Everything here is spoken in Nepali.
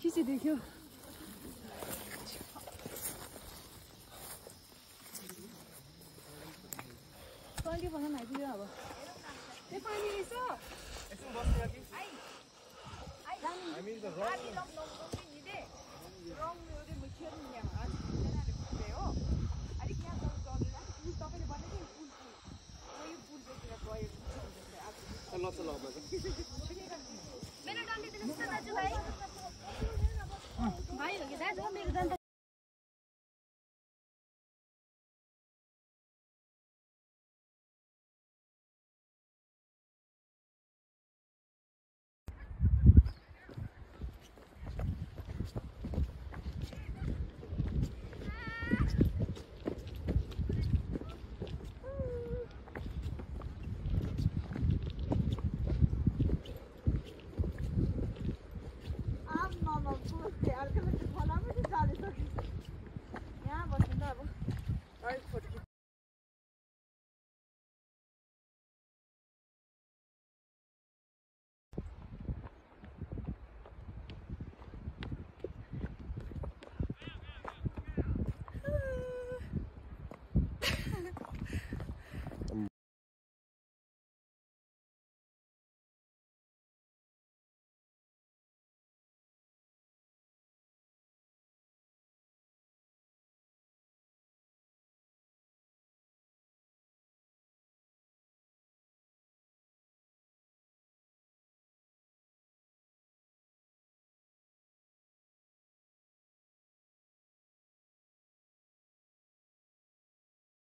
खिचिदेखियो कहिले भन आइपुग्यो अब त्यो पानी रहेछ भाइ। Frankfurt